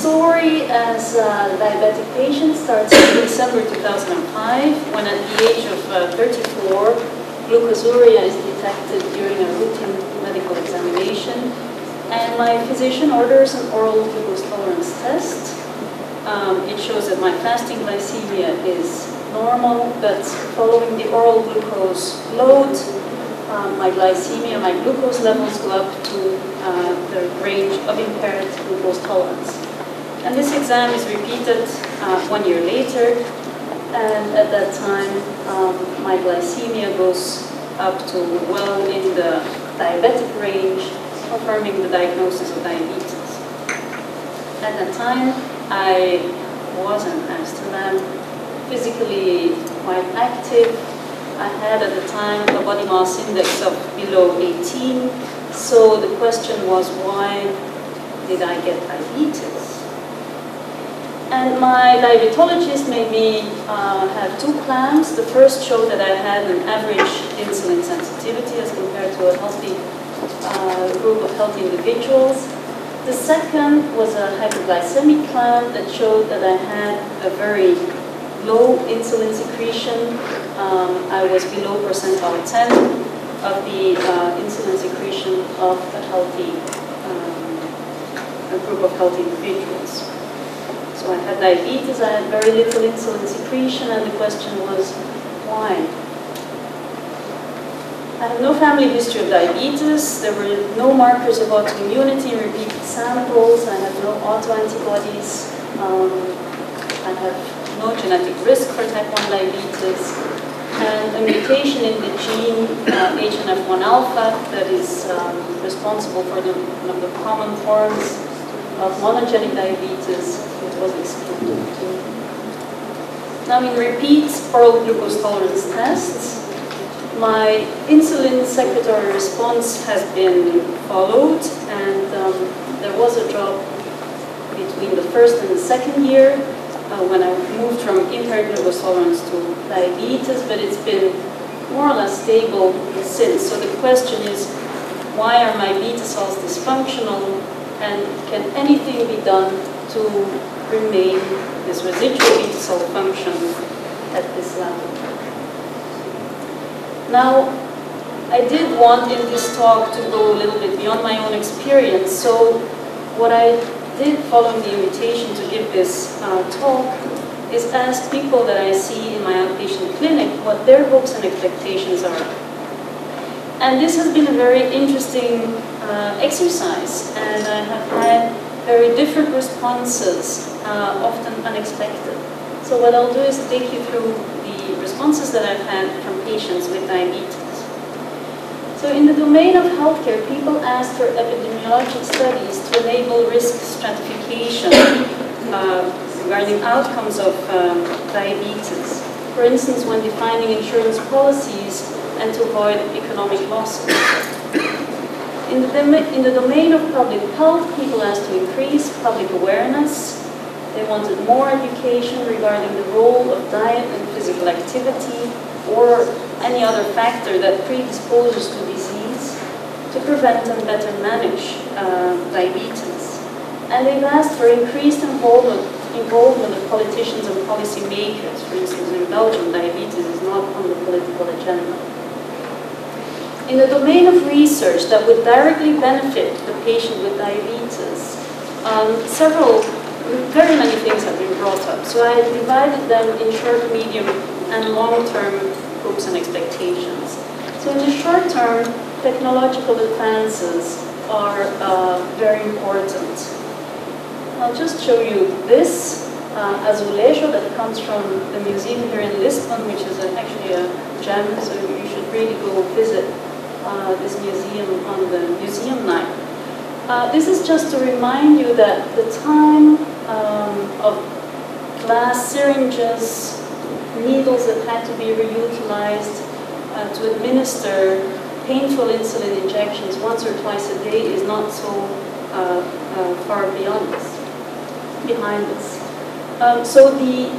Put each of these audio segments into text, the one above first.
Story as a diabetic patient starts in December 2005 when at the age of uh, 34, glucosuria is detected during a routine medical examination and my physician orders an oral glucose tolerance test. Um, it shows that my fasting glycemia is normal, but following the oral glucose load, um, my glycemia, my glucose levels go up to uh, the range of impaired glucose tolerance. And this exam is repeated uh, one year later, and at that time, um, my glycemia goes up to well in the diabetic range, confirming the diagnosis of diabetes. At that time, I was in Amsterdam, physically quite active. I had at the time a body mass index of below 18, so the question was why did I get diabetes? And my diabetologist made me uh, have two clamps. The first showed that I had an average insulin sensitivity as compared to a healthy uh, group of healthy individuals. The second was a hyperglycemic clamp that showed that I had a very low insulin secretion. Um, I was below percentile 10 of the uh, insulin secretion of a healthy um, a group of healthy individuals. I had diabetes, I had very little insulin secretion, and the question was, why? I have no family history of diabetes. There were no markers of autoimmunity in repeated samples. I have no autoantibodies. Um, I have no genetic risk for type 1 diabetes. And a mutation in the gene uh, HNF1 alpha that is um, responsible for the, one of the common forms of monogenic diabetes Now in repeat oral glucose tolerance tests, my insulin secretory response has been followed and um, there was a drop between the first and the second year uh, when I moved from impaired glucose tolerance to diabetes, but it's been more or less stable since. So the question is, why are my beta cells dysfunctional and can anything be done to remain this residual cell function at this level. Now, I did want in this talk to go a little bit beyond my own experience, so what I did following the invitation to give this uh, talk is ask people that I see in my outpatient clinic what their hopes and expectations are. And this has been a very interesting uh, exercise, and I have had very different responses, uh, often unexpected. So what I'll do is take you through the responses that I've had from patients with diabetes. So in the domain of healthcare, people ask for epidemiologic studies to enable risk stratification uh, regarding outcomes of um, diabetes. For instance, when defining insurance policies and to avoid economic losses. In the, in the domain of public health, people asked to increase public awareness. They wanted more education regarding the role of diet and physical activity or any other factor that predisposes to disease to prevent and better manage uh, diabetes. And they've asked for increased involvement, involvement of politicians and policymakers. For instance, in Belgium, diabetes is not on the political agenda in the domain of research that would directly benefit the patient with diabetes, um, several, very many things have been brought up. So I divided them in short, medium, and long-term hopes and expectations. So in the short term, technological advances are uh, very important. I'll just show you this uh, azulejo that comes from the museum here in Lisbon, which is actually a gem, so you should really go visit uh, this museum on the museum night. Uh, this is just to remind you that the time um, of glass syringes, needles that had to be reutilized uh, to administer painful insulin injections once or twice a day is not so uh, uh, far beyond us, behind us. Um, so the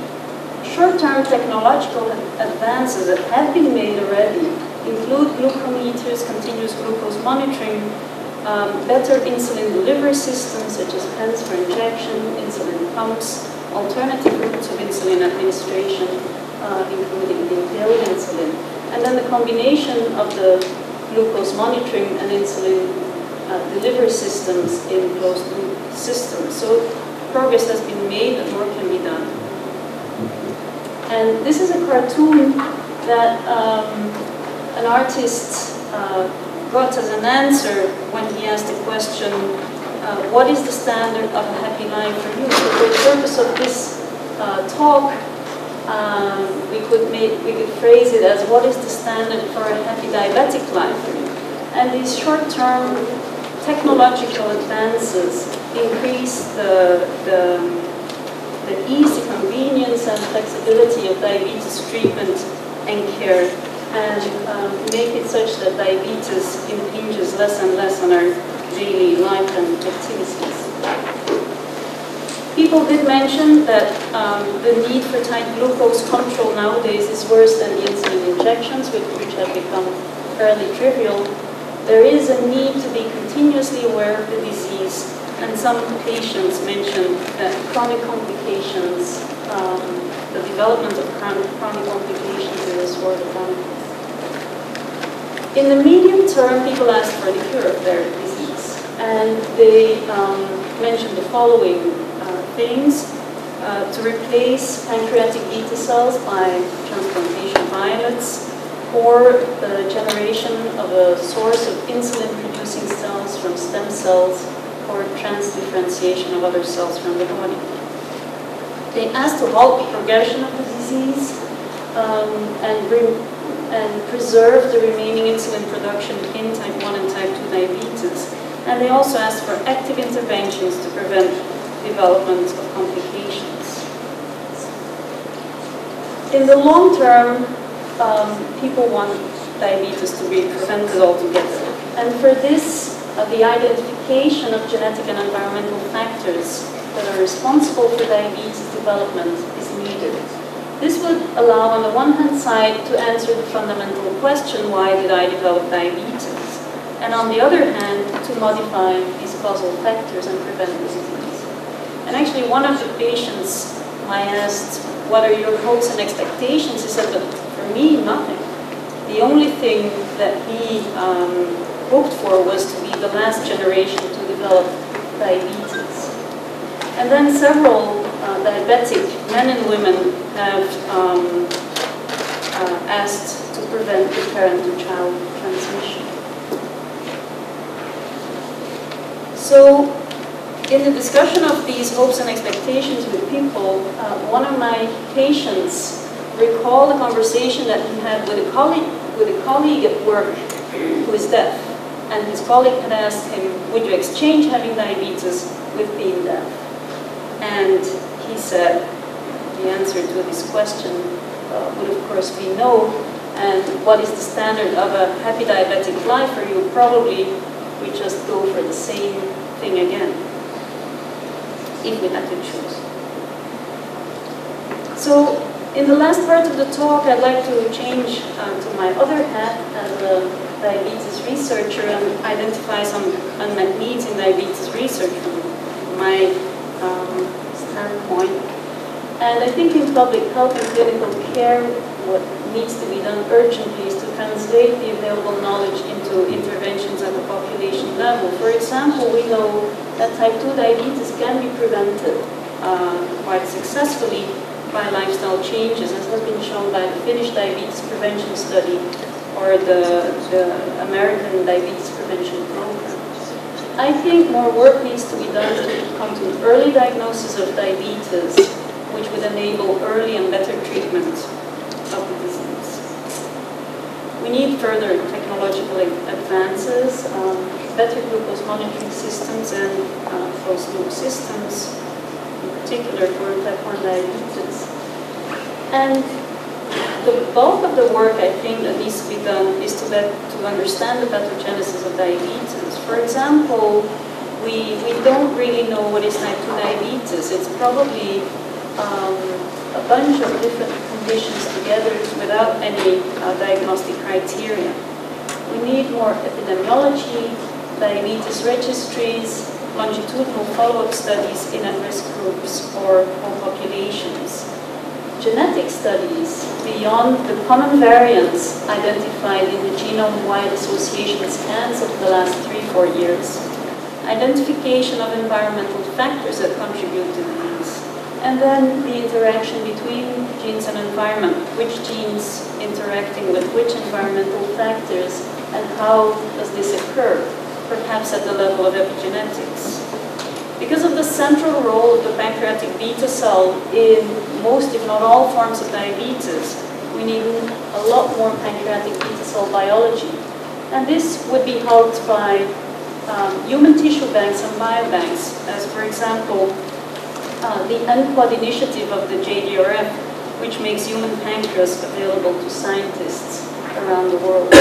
short-term technological advances that have been made already include glucometers, continuous glucose monitoring, um, better insulin delivery systems such as pens for injection, insulin pumps, alternative routes of insulin administration, uh, including inhaled insulin. And then the combination of the glucose monitoring and insulin uh, delivery systems in closed loop systems. So progress has been made and more can be done. And this is a cartoon that um, an artist uh, got as an answer when he asked the question, uh, what is the standard of a happy life for you? So for the purpose of this uh, talk, um, we could make, we could phrase it as what is the standard for a happy diabetic life? And these short-term technological advances increase the, the, the ease, convenience and flexibility of diabetes treatment and care and um, make it such that diabetes impinges less and less on our daily life and activities. People did mention that um, the need for tight glucose control nowadays is worse than the insulin injections, which, have become fairly trivial. There is a need to be continuously aware of the disease, and some patients mentioned that chronic complications, um, the development of chronic, chronic complications is a sort of one. In the medium term, people ask for the cure of their disease, and they um, mention the following uh, things. Uh, to replace pancreatic beta cells by transplantation islets, or the generation of a source of insulin-producing cells from stem cells, or transdifferentiation of other cells from the body. They ask to halt the progression of the disease um, and bring and preserve the remaining insulin production in type 1 and type 2 diabetes. And they also ask for active interventions to prevent development of complications. In the long term, um, people want diabetes to be prevented altogether. And for this, uh, the identification of genetic and environmental factors that are responsible for diabetes development is. This would allow, on the one hand side, to answer the fundamental question, why did I develop diabetes? And on the other hand, to modify these causal factors and prevent disease. And actually, one of the patients I asked, what are your hopes and expectations? He said, but for me, nothing. The only thing that he um, hoped for was to be the last generation to develop diabetes. And then several uh, diabetic men and women have um, uh, asked to prevent the parent-to-child transmission. So, in the discussion of these hopes and expectations with people, uh, one of my patients recalled a conversation that he had with a colleague, with a colleague at work who is deaf. And his colleague had asked him, would you exchange having diabetes with being deaf? And said, the answer to this question uh, would of course be no. And what is the standard of a happy diabetic life for you? Probably we just go for the same thing again, if we had to choose. So in the last part of the talk, I'd like to change uh, to my other hat as a diabetes researcher and identify some unmet needs in diabetes research my standpoint. And I think in public health and clinical care, what needs to be done urgently is to translate the available knowledge into interventions at the population level. For example, we know that type 2 diabetes can be prevented uh, quite successfully by lifestyle changes, as has been shown by the Finnish Diabetes Prevention Study or the, the American Diabetes Prevention Program. I think more work needs to be done to come to an early diagnosis of diabetes which would enable early and better treatment of the disease. We need further technological advances, um, better glucose monitoring systems and uh, closed-loop systems, in particular for type 1 diabetes. And the bulk of the work, I think, that needs to be done is to, to understand the pathogenesis of diabetes. For example, we, we don't really know what is type 2 diabetes. It's probably um, a bunch of different conditions together without any uh, diagnostic criteria. We need more epidemiology, diabetes registries, longitudinal follow-up studies in at-risk groups or populations. Genetic studies beyond the common variants identified in the genome-wide association scans of the last three, four years, identification of environmental factors that contribute to disease, and then the interaction between genes and environment, which genes interacting with which environmental factors, and how does this occur, perhaps at the level of epigenetics. Because of the central role of the pancreatic beta cell in most, if not all, forms of diabetes, we need a lot more pancreatic beta cell biology. And this would be helped by um, human tissue banks and biobanks, as for example, uh, the nPOD initiative of the JDRF, which makes human pancreas available to scientists around the world.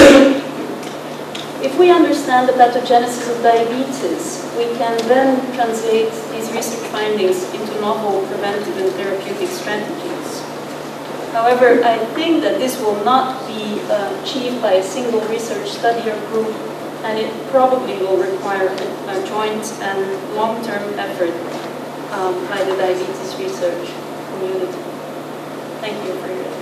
If we understand the pathogenesis of diabetes, we can then translate these research findings into novel preventive and therapeutic strategies. However, I think that this will not be uh, achieved by a single research study or group, and it probably will require a, joint and long-term effort um, by the diabetes research community. Thank you for your attention.